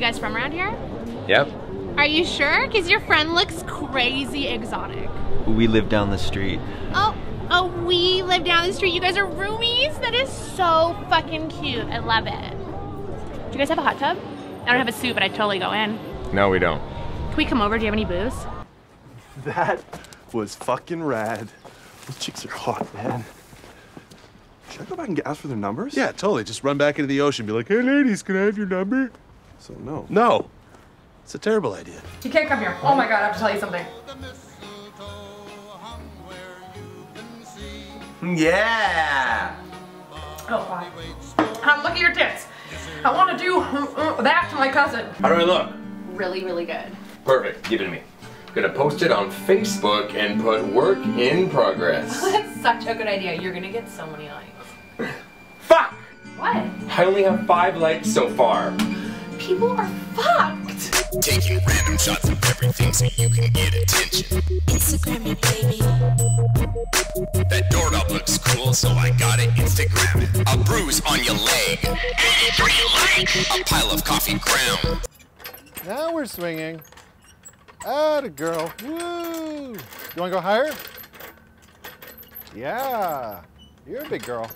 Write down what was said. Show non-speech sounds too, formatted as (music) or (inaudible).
guys from around here? Yep. Are you sure? Because your friend looks crazy exotic. We live down the street. Oh, oh, we live down the street. You guys are roomies? That is so fucking cute. I love it. Do you guys have a hot tub? I don't have a suit, but I'd totally go in. No, we don't. Can we come over? Do you have any booze? (laughs) That was fucking rad. Those chicks are hot, man. Should I go back and get, ask for their numbers? Yeah, totally. Just run back into the ocean, be like, "Hey, ladies, can I have your number?" So no. No, it's a terrible idea. You can't come here. Oh my god, I have to tell you something. Yeah. Oh, fine. Um, look at your tits. I want to do uh, uh, that to my cousin. How do I look? Really, really good. Perfect. Give it to me. I'm Gonna post it on Facebook and put work in progress. (laughs) That's such a good idea. You're gonna get so many likes. Fuck! What? I only have five likes so far. People are fucked. Taking random shots of everything so you can get attention. Instagram me, baby. That doorknob looks cool, so I got it Instagram it. A bruise on your leg. 83 likes. A pile of coffee ground. Now we're swinging. Atta girl. Woo! You wanna go higher? Yeah. You're a big girl.